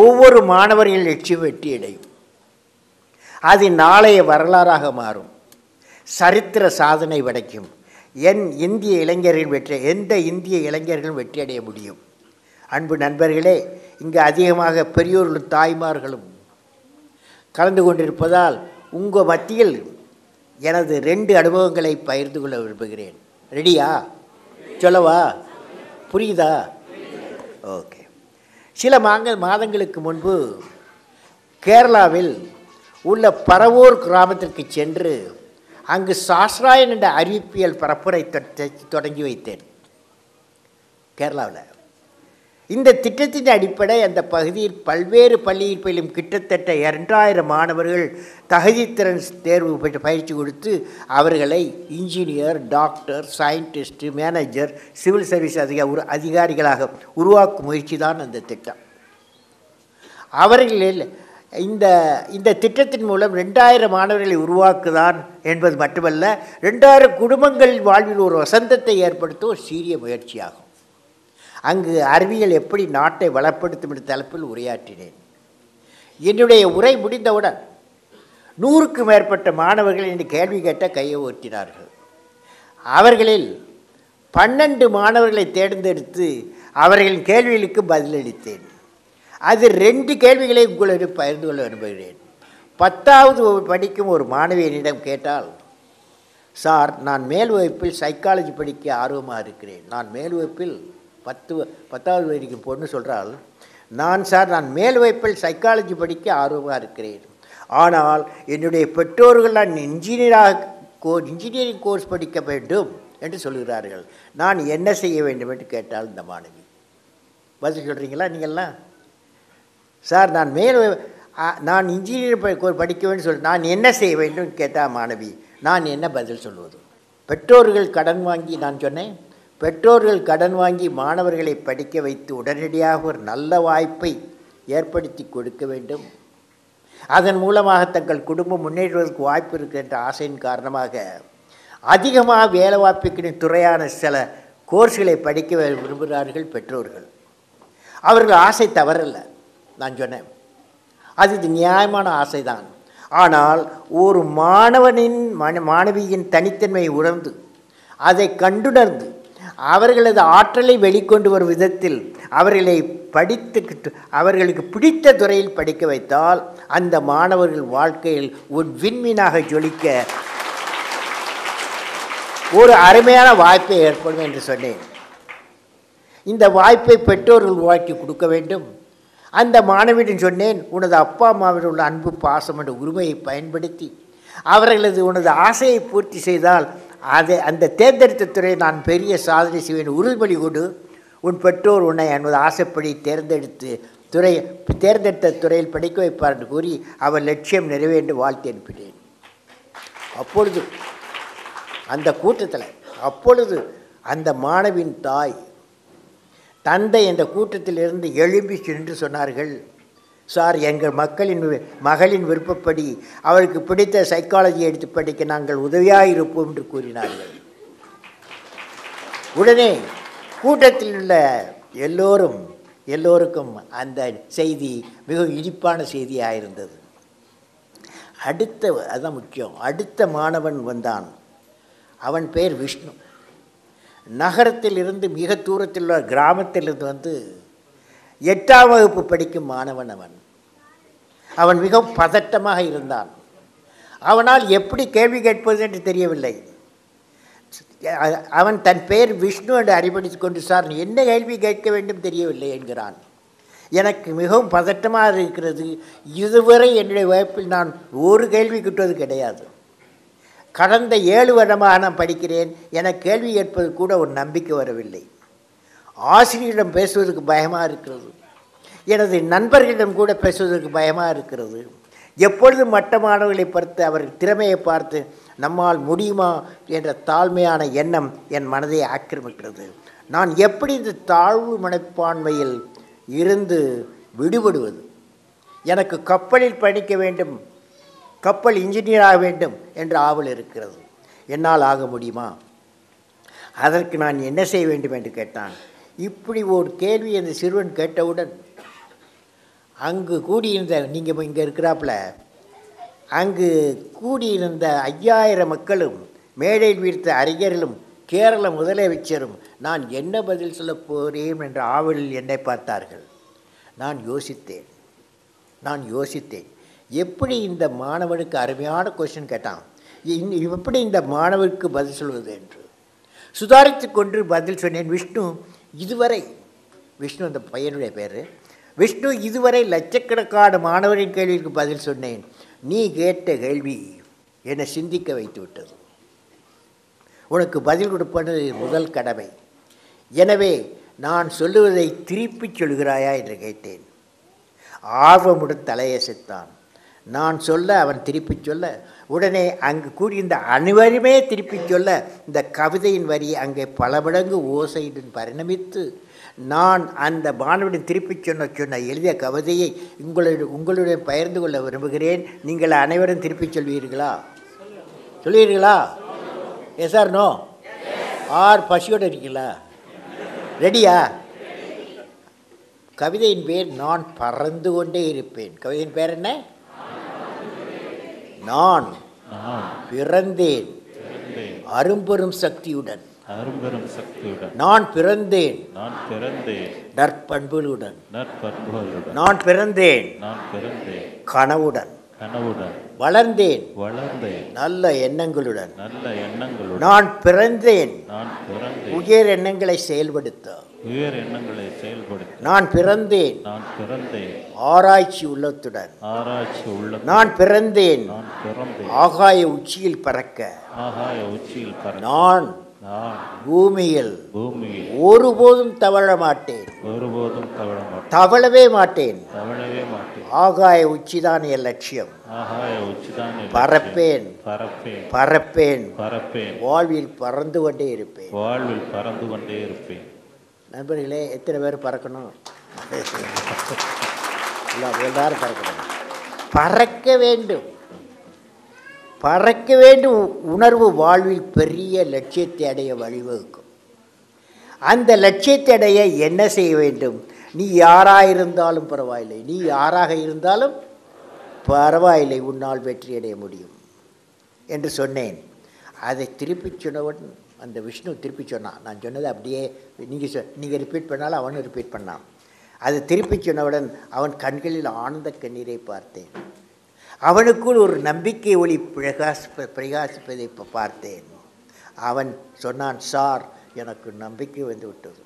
ஒவ்வொரு மாணவர்கள் லட்சியம் வெற்றி அடையும் அது நாளைய வரலாறாக மாறும். சரித்திர சாதனை படைக்கும். என் இந்திய இளைஞர்கள் வெற்றி எந்த இந்திய இளைஞர்களும் வெற்றி அடைய முடியும். அன்பு நண்பர்களே இங்கு அதிகமாக பெரியோர்களும் தாய்மார்களும் கலந்து கொண்டிருப்பதால் உங்கள் மத்தியில் எனது ரெண்டு அனுபவங்களை பகிர்ந்து கொள்ள விரும்புகிறேன். ரெடியா சொல்லவா? புரியுதா? ஓகே சில மாங்க மாதங்களுக்கு முன்பு கேரளாவில் உள்ள பரவூர் கிராமத்திற்கு சென்று அங்கு சாஸ்ராயன் என்ற அறிவிப்பியல் பரப்புரை தொடங்கி வைத்தேன். கேரளாவில். இந்த திட்டத்தின் அடிப்படை அந்த பகுதியில் பல்வேறு பள்ளியில் பயிலும் கிட்டத்தட்ட இரண்டாயிரம் மாணவர்கள் தகுதித்திறன் தேர்வு பெற்று பயிற்சி கொடுத்து அவர்களை engineer doctor scientist manager civil service அதிக ஒரு அதிகாரிகளாக உருவாக்கும் முயற்சி தான் அந்த திட்டம். அவர்களில் இந்த இந்த திட்டத்தின் மூலம் ரெண்டாயிரம் மாணவர்களை உருவாக்குதான் என்பது மட்டுமல்ல ரெண்டாயிரம் குடும்பங்கள் வாழ்வில் ஒரு வசந்தத்தை ஏற்படுத்த ஒரு சீரிய முயற்சியாகும். அங்கு அறிவியல் எப்படி நாட்டை வளப்படுத்தும் என்ற தலைப்பில் உரையாற்றினேன். என்னுடைய உரை முடிந்தவுடன் நூறுக்கு மேற்பட்ட மாணவர்கள் என்று கேள்வி கேட்ட கையை ஓட்டினார்கள். அவர்களில் பன்னெண்டு மாணவர்களை தேர்ந்தெடுத்து அவர்களின் கேள்விகளுக்கு பதிலளித்தேன். அது ரெண்டு கேள்விகளை உங்களிடம் பகிர்ந்து கொள்ள விரும்புகிறேன். பத்தாவது படிக்கும் ஒரு மாணவியனிடம் கேட்டால் சார் நான் மேல் வகுப்பில் சைக்காலஜி படிக்க ஆர்வமாக இருக்கிறேன். நான் மேல் வகுப்பில் பத்து பத்தாவது வரைக்கும் பொண்ணு சொல்கிறாள் நான் சார் நான் மேல் வைப்பில் சைக்காலஜி படிக்க ஆர்வமாக இருக்கிறேன். ஆனால் என்னுடைய பெற்றோர்கள் நான் இன்ஜினியராக கோ இன்ஜினியரிங் கோர்ஸ் படிக்க வேண்டும் என்று சொல்கிறார்கள். நான் என்ன செய்ய வேண்டும்? என்று கேட்டால் இந்த மாணவி. பதில் சொல்கிறீங்களா நீங்கள்லாம் சார் நான் மேல் நான் இன்ஜினியர் கோ- படிக்க வேண்டும் சொல் நான் என்ன செய்ய வேண்டும்? கேட்டால் மாணவி. நான் என்ன பதில் சொல்வது? பெற்றோர்கள் கடன் வாங்கி நான் சொன்னேன் பெற்றோர்கள் கடன் வாங்கி மாணவர்களை படிக்க வைத்து உடனடியாக ஒரு நல்ல வாய்ப்பை ஏற்படுத்தி கொடுக்க வேண்டும். அதன் மூலமாக தங்கள் குடும்பம் முன்னேறுவதற்கு வாய்ப்பு இருக்கின்ற ஆசையின் காரணமாக அதிகமாக வேலை வாய்ப்புக்கிற துறையான சில கோர்ஸ்களை படிக்க விரும்புகிறார்கள் பெற்றோர்கள். அவர்கள் ஆசை தவறல்ல நான் சொன்னேன். அது இது நியாயமான ஆசைதான். ஆனால் ஒரு மாணவனின் மன மாணவியின் தனித்தன்மையை உணர்ந்து அதை கண்டுணர்ந்து அவர்களது ஆற்றலை வெளிக்கொண்டு வரும் விதத்தில் அவர்களை படித்து அவர்களுக்கு பிடித்த துறையில் படிக்க வைத்தால் அந்த மாணவர்கள் வாழ்க்கையில் ஒரு விண்மீனாக ஜொலிக்க ஒரு அருமையான வாய்ப்பை ஏற்படும் என்று சொன்னேன். இந்த வாய்ப்பை பெற்றோர்கள் உருவாக்கி கொடுக்க வேண்டும். அந்த மாணவியிடம் சொன்னேன் உனது அப்பா அம்மாவிடம் உள்ள அன்பு பாசம் என்ற உரிமையை பயன்படுத்தி அவர்களது உனது ஆசையை பூர்த்தி செய்தால் அதை அந்த தேர்ந்தெடுத்த துறையை நான் பெரிய சாதனை செய்வேன். உறுதிமொழி கொடு. உன் பெற்றோர் உன்னை எனது ஆசைப்படி தேர்ந்தெடுத்து துறை தேர்ந்தெடுத்த துறையில் படிக்க வைப்பார் என்று கூறி அவர் லட்சியம் நிறைவேண்டு வாழ்த்து அனுப்பினேன். அப்பொழுது அந்த கூட்டத்தில் அப்பொழுது அந்த மாணவின் தாய் தந்தை இந்த கூட்டத்திலிருந்து எழும்பி சென்று சொன்னார்கள் சார் எங்கள் மக்களின் மகளின் விருப்பப்படி அவளுக்கு பிடித்த சைக்காலஜி எடுத்து படிக்க நாங்கள் உதவியாக இருப்போம் என்று கூறினார்கள். உடனே கூட்டத்தில் உள்ள எல்லோரும் எல்லோருக்கும் அந்த செய்தி மிகவும் இனிப்பான செய்தியாக இருந்தது. அடுத்த அதுதான் முக்கியம் அடுத்த மாணவன் வந்தான். அவன் பெயர் விஷ்ணு. நகரத்திலிருந்து மிக தூரத்தில் உள்ள கிராமத்திலிருந்து வந்து எட்டாம் வகுப்பு படிக்கும் மாணவன் அவன். அவன் மிகவும் பதட்டமாக இருந்தான். அவனால் எப்படி கேள்வி கேட்பது என்று தெரியவில்லை. அவன் தன் பெயர் விஷ்ணு என்று அறிவடித்து கொண்டு சார் என்ன கேள்வி கேட்க வேண்டும் தெரியவில்லை என்கிறான். எனக்கு மிகவும் பதட்டமாக இருக்கிறது. இதுவரை என்னுடைய வகுப்பில் நான் ஒரு கேள்வி கிட்டுவது கிடையாது. கடந்த ஏழு வருடமாக நான் படிக்கிறேன். எனக்கு கேள்வி கேட்பது கூட ஒரு நம்பிக்கை வரவில்லை. ஆசிரியரிடம் பேசுவதற்கு பயமாக இருக்கிறது. எனது நண்பர்களிடம் கூட பேசுவதற்கு பயமாக இருக்கிறது. எப்பொழுது மற்ற மாணவர்களை பார்த்து அவர்கள் திறமையை பார்த்து நம்மால் முடியுமா என்ற தாழ்மையான எண்ணம் என் மனதை ஆக்கிரமிக்கிறது. நான் எப்படி இந்த தாழ்வு மனப்பான்மையில் இருந்து விடுபடுவது? எனக்கு கப்பலில் படிக்க வேண்டும் கப்பல் இன்ஜினியர் ஆக வேண்டும் என்ற ஆவல் இருக்கிறது. என்னால் ஆக முடியுமா? அதற்கு நான் என்ன செய்ய வேண்டும் என்று கேட்டான். இப்படி ஒரு கேள்வி அந்த சிறுவன் கேட்டவுடன் அங்கு கூடியிருந்த நீங்கள் இங்கே இருக்கிறாப்புல அங்கு கூடியிருந்த ஐயாயிரம் மக்களும் மேடையில் வீழ்த்த அறிஞர்களும் கேரள முதலமைச்சரும் நான் என்ன பதில் சொல்லப் போகிறேன் என்ற ஆவலில் என்னை பார்த்தார்கள். நான் யோசித்தேன். நான் யோசித்தேன். எப்படி இந்த மாணவனுக்கு அருமையான கொஸ்டின் கேட்டான். எப்படி இந்த மாணவருக்கு பதில் சொல்வது என்று. சுதாரித்து கொண்டு பதில் சொன்னேன். விஷ்ணு இதுவரை விஷ்ணு அந்த பையனுடைய பேர். விஷ்ணு இதுவரை லட்சக்கணக்கான மாணவரின் கேள்விக்கு பதில் சொன்னேன். நீ கேட்ட கேள்வி என்னை சிந்திக்க வைத்து விட்டது. உனக்கு பதில் கொடுப்பது முதல் கடமை. எனவே நான் சொல்லுவதை திருப்பிச் சொல்கிறாயா என்று கேட்டேன். ஆர்வமுடன் தலையசைத்தான். நான் சொல்ல அவன் திருப்பிச் சொல்ல. உடனே அங்கு கூடியிருந்த அனைவருமே திருப்பிச் சொல்ல இந்த கவிதையின் வரி அங்கே பல மடங்கு ஓசையுடன் பரிணமித்து நான் அந்த மாணவனின் திருப்பிச் சொன்ன சொன்ன எழுதிய கவிதையை உங்களுடைய உங்களுடன் பகிர்ந்து கொள்ள விரும்புகிறேன். நீங்கள் அனைவரும் திருப்பிச் சொல்வீர்களா? சொல்லுவீர்களா எஸ் ஆர் நோ ஆர் பசியோடு இருக்கீங்களா? ரெடியா கவிதையின் பேர் நான் பறந்து கொண்டே இருப்பேன். கவிதையின் பேர் என்ன? நான் பிறந்தேன். பிறந்தேன். அரும்பெரும் சக்தியுடன். அரும்பெரும் சக்தியுடன். நான் பிறந்தேன். நான் பிறந்தேன். நற்பண்புகளுடன். நற்பண்புகளுடன். நான் பிறந்தேன். நான் பிறந்தேன். கனவுடன். கனவுடன் வளர்ந்தேன். வளர்ந்தேன். நல்ல எண்ணங்களுடன். நல்ல எண்ணங்களுடன். நான் பிறந்தேன். நான் பிறந்தேன். உயர் எண்ணங்களை செயல்படுத்த. உயர் எண்ணங்களை செயல்படுத்த. நான் பிறந்தேன். நான் பிறந்தேன். ஆராய்ச்சி உள்ளத்துடன். ஆராய்ச்சி உள்ள நான் பிறந்தேன். நான் பிறந்தேன். ஆகாய உச்சியில் பறக்க. ஆகாய உச்சியில் நான் நான் பூமியில் பூமியில் ஒருபோதும் தவழ மாட்டேன். ஒருபோதும் தவழ மாட்டேன். தவழவே மாட்டேன். தவழவே மாட்டேன். ஆகாய உச்சிதான் என் லட்சியம். பறப்பேன் பறப்பேன் பறப்பேன் வாழ்வில் பறந்து கொண்டே இருப்பேன். வாழ்வில் பறந்து கொண்டே இருப்பேன். நண்பர்களே எத்தனை பேர் பறக்கணும்? எல்லாரும் பறக்கணும். பறக்க வேண்டும். பறக்க வேண்டும். உணர்வு வாழ்வில் பெரிய லட்சியத்தை அடைய வழிவகுக்கும். அந்த லட்சியத்தை அடைய என்ன செய்ய வேண்டும்? நீ யாராக இருந்தாலும் பரவாயில்லை. நீ யாராக இருந்தாலும் பரவாயில்லை. உன்னால் வெற்றி அடைய முடியும். என்று சொன்னேன். அதை திருப்பி சொன்னவன் அந்த விஷ்ணு திருப்பி சொன்னான். நான் சொன்னதை அப்படியே நீங்கள் சொ நீங்கள் ரிப்பீட் பண்ணாலும் அவனும் ரிப்பீட் பண்ணான். அதை திருப்பி சொன்னவுடன் அவன் கண்களில் ஆனந்த கண்ணீரை பார்த்தேன். அவனுக்குள் ஒரு நம்பிக்கை ஒளி பிரகாசிப்ப பிரகாசிப்பதை இப்போ பார்த்தேன். அவன் சொன்னான் சார் எனக்கு நம்பிக்கை வந்து விட்டது.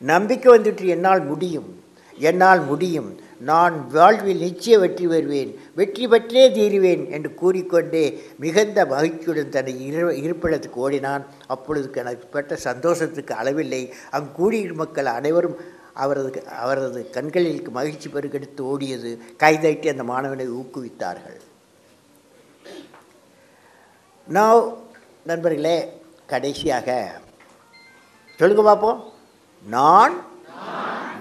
நம்பிக்கை வந்துவிட்டு என்னால் முடியும். என்னால் முடியும். நான் வாழ்வில் நிச்சய வெற்றி பெறுவேன். வெற்றி பெற்றே தீருவேன் என்று கூறிக்கொண்டே மிகுந்த மகிழ்ச்சியுடன் தன்னை இரு இருப்பிடத்துக்கு ஓடினான். அப்பொழுது எனக்கு பெற்ற சந்தோஷத்துக்கு அளவில்லை. அங்கு கூடிய மக்கள் அனைவரும் அவரது அவரது கண்களில் மகிழ்ச்சி பெருக்கெடுத்து ஓடியது. கைதட்டி அந்த மாணவனை ஊக்குவித்தார்கள். நான் நண்பர்களே கடைசியாக சொல்லுங்க பார்ப்போம் நான்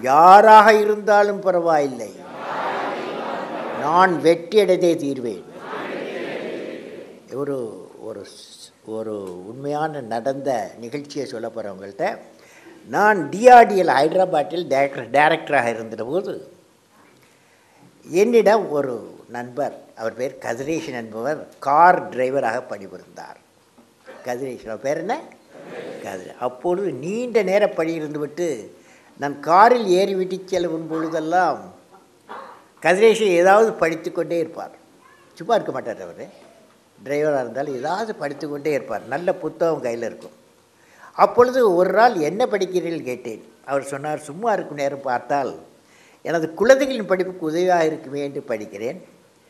யாராக இருந்தாலும் பரவாயில்லை. நான் வெற்றி தீர்வேன். ஒரு ஒரு ஒரு உண்மையான நடந்த நிகழ்ச்சியை சொல்ல போகிறவங்கள்ட்ட நான் டிஆர்டிஎல் ஹைதராபாத்தில் டைரக்டர் இருந்த போது என்னிடம் ஒரு நண்பர் அவர் பேர் கதிரேஷன் என்பவர் கார் டிரைவராக பணிபுரிந்தார். கதிரேஷன் அவர் பேர் என்ன? கதிர அப்பொழுது நீண்ட நேர பழி இருந்துவிட்டு நான் காரில் ஏறி விட்டு செல்லும் பொழுதெல்லாம் கதிரேஷன் ஏதாவது படித்து கொண்டே இருப்பார். சும்மா இருக்க மாட்டார் அவர். டிரைவராக இருந்தாலும் ஏதாவது படித்து கொண்டே இருப்பார். நல்ல புத்தகம் கையில் இருக்கும். அப்பொழுது ஒரு நாள் என்ன படிக்கிறீர்கள் கேட்டேன். அவர் சொன்னார் சும்மா இருக்கும் நேரம் பார்த்தால் எனது குழந்தைகளின் படிப்புக்கு உதவியாக இருக்குமே என்று படிக்கிறேன்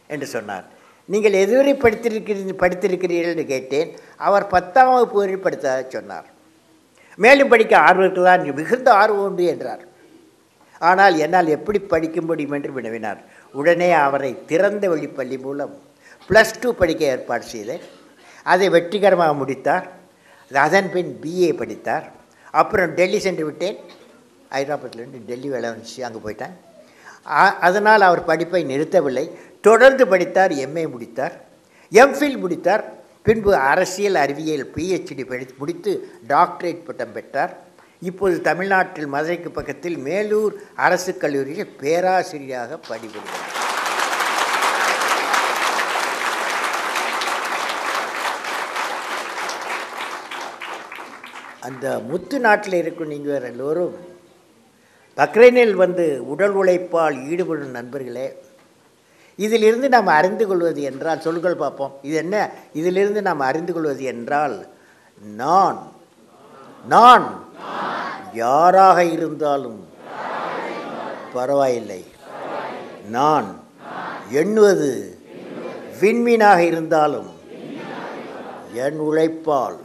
என்று சொன்னார். நீங்கள் எதுவரை படித்திருக்கிறீர்கள் படித்திருக்கிறீர்கள் என்று கேட்டேன். அவர் பத்தாம் வகுப்பு வரை படித்ததாக சொன்னார். மேலும் படிக்க ஆர்வம் தான் மிகுந்த ஆர்வம் உண்டு என்றார். ஆனால் என்னால் எப்படி படிக்க முடியும் என்று வினவினார். உடனே அவரை திறந்த வழி பள்ளி மூலம் ப்ளஸ் டூ படிக்க ஏற்பாடு செய்தேன். அதை வெற்றிகரமாக முடித்தார். அதன் பின் பிஏ படித்தார். அப்புறம் டெல்லி சென்று விட்டேன். ஹைதராபாத்லேருந்து டெல்லி வேலை வந்துச்சு அங்கே போயிட்டேன். அதனால் அவர் படிப்பை நிறுத்தவில்லை. தொடர்ந்து படித்தார் எம்ஏ முடித்தார். எம்ஃபில் முடித்தார். பின்பு அரசியல் அறிவியல் பிஹெச்டி படி முடித்து டாக்டரேட் பட்டம் பெற்றார். இப்போது தமிழ்நாட்டில் மதுரைக்கு பக்கத்தில் மேலூர் அரசு கல்லூரியில் பேராசிரியராக பணிபுரிகிறார். அந்த முத்து நாட்டில் இருக்கும் நீங்கள் எல்லோரும் பக்ரைனில் வந்து உடல் உழைப்பால் ஈடுபடும் நண்பர்களே இதிலிருந்து நாம் அறிந்து கொள்வது என்றால் சொல்கள் பார்ப்போம். இது என்ன? இதிலிருந்து நாம் அறிந்து கொள்வது என்றால் நான் நான் யாராக இருந்தாலும் பரவாயில்லை. நான் எண்ணுவது விண்மீனாக இருந்தாலும் என் உழைப்பால்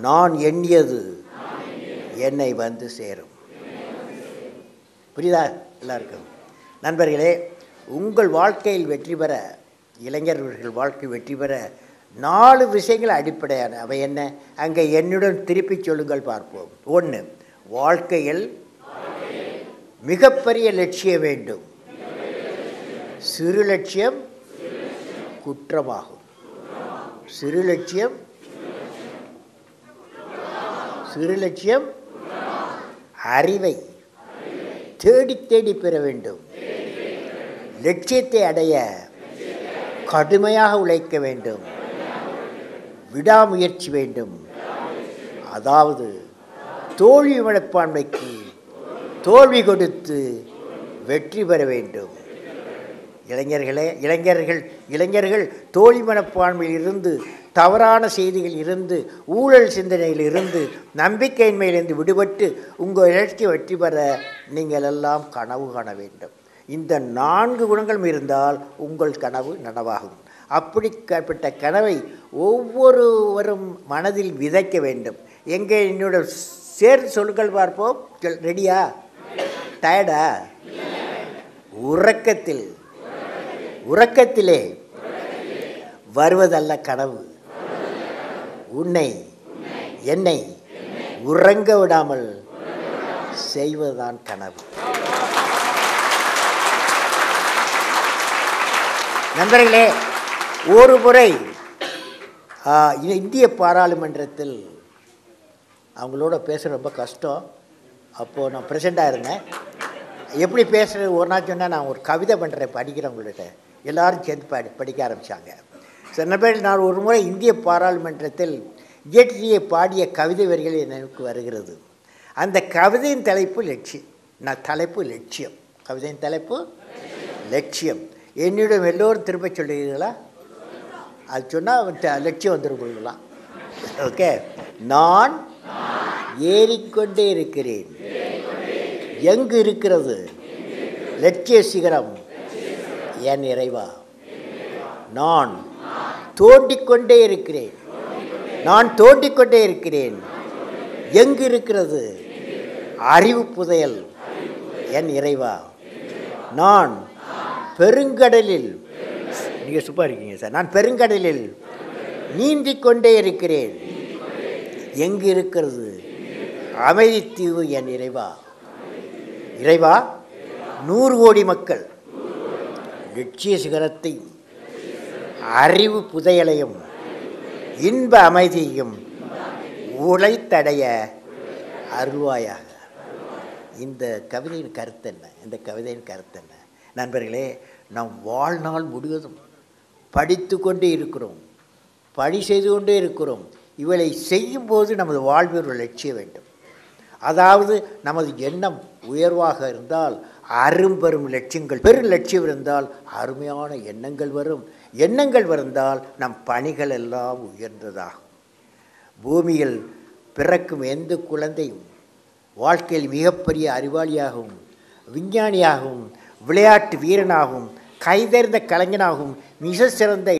நான் எண்ணியது என்னை வந்து சேரும். புரியுதா? எல்லாருக்கும். நண்பர்களே உங்கள் வாழ்க்கையில் வெற்றி பெற இளைஞர்கள் வாழ்க்கை வெற்றி பெற நாலு விஷயங்கள் அடிப்படையான. அவை என்ன? அங்கே என்னுடன் திருப்பி சொல்லுங்கள் பார்ப்போம். ஒன்று வாழ்க்கையில் மிகப்பெரிய லட்சியம் வேண்டும். சிறு லட்சியம் குற்றமாகும். சிறு லட்சியம் சிறு லட்சியம் அறிவை தேடி தேடி பெற வேண்டும். லட்சியத்தை அடைய கடுமையாக உழைக்க வேண்டும். விடாமுயற்சி வேண்டும். அதாவது தோல்வி மனப்பான்மைக்கு தோல்வி கொடுத்து வெற்றி பெற வேண்டும். இளைஞர்களே இளைஞர்கள் இளைஞர்கள் தோல்வி மனப்பான்மையில் இருந்து தவறான செய்திகள் இருந்து ஊழல் சிந்தனையில் இருந்து நம்பிக்கையின்மையிலிருந்து விடுபட்டு உங்கள் இலட்சிய வெற்றி பெற நீங்கள் எல்லாம் கனவு காண வேண்டும். இந்த நான்கு குணங்களும் இருந்தால் உங்கள் கனவு நனவாகும். அப்படிப்பட்ட கனவை ஒவ்வொருவரும் மனதில் விதைக்க வேண்டும். எங்கே என்னோட சேர்ந்து சொல்லுங்கள் பார்ப்போம். ரெடியா டயர்டா உறக்கத்தில். உறக்கத்திலே. வருவதல்ல கனவு. உன்னை. என்னை. உறங்க விடாமல் செய்வதுதான் கனவு. நண்பர்களே ஒரு முறை இந்திய பாராளுமன்றத்தில் அவங்களோட பேச ரொம்ப கஷ்டம். அப்போது நான் ப்ரெசண்ட்டாக இருந்தேன். எப்படி பேசுகிறது ஒரு நாள் சொன்னால் நான் ஒரு கவிதை பண்ணுறேன் படிக்கிறேன் உங்கள்கிட்ட எல்லாரும் சேர்ந்து படி படிக்க ஆரம்பித்தாங்க சில பேர் நான் ஒரு முறை இந்திய பாராளுமன்றத்தில் ஜேட்லியை பாடிய கவிதை வரிகள் எனக்கு வருகிறது. அந்த கவிதையின் தலைப்பு லட்சியம் நான் தலைப்பு லட்சியம். கவிதையின் தலைப்பு லட்சியம். என்னிடம் எல்லோரும் திரும்ப சொல்லுவீங்களா அது சொன்னால் லட்சியம் வந்துடும் கொள்ளலாம் ஓகே நான் ஏறிக்கொண்டே இருக்கிறேன். எங்கு இருக்கிறது? லட்சிய சிகரம். என் இறைவா நான் தோண்டிக்கொண்டே இருக்கிறேன். நான் தோண்டிக்கொண்டே இருக்கிறேன். எங்கு இருக்கிறது? அறிவு புதையல். என் இறைவா நான் பெருங்கடலில். நீங்கள் சூப்பராக இருக்கீங்க சார். நான் பெருங்கடலில் நீந்தி கொண்டே இருக்கிறேன். எங்கு இருக்கிறது? அமைதித்தீவு என் இறைவா. இறைவா நூறு கோடி மக்கள். லட்சிய சிகரத்தை அறிவு புதையலையும் இன்ப அமைதியையும் உழைத்தடைய அருள்வாயாக. இந்த கவிதையின் கருத்து என்ன? இந்த கவிதையின் கருத்து என்ன? நண்பர்களே நம் வாழ்நாள் முழுவதும் படித்து கொண்டே இருக்கிறோம் பணி செய்து கொண்டே இருக்கிறோம். இவளை செய்யும்போது நமது வாழ்வில் ஒரு லட்சியம் வேண்டும். அதாவது நமது எண்ணம் உயர்வாக இருந்தால் அரும்பெரும் லட்சியங்கள் பெரும் லட்சியம் இருந்தால் அருமையான எண்ணங்கள் வரும். எண்ணங்கள் வந்தால் நம் பணிகள் எல்லாம் உயர்ந்ததாகும். பூமியில் பிறக்கும் எந்த குழந்தையும் வாழ்க்கையில் மிகப்பெரிய அறிவாளியாகவும் விஞ்ஞானியாகவும் விளையாட்டு வீரனாகவும் கைதேர்ந்த கலைஞனாகவும் மிக சிறந்த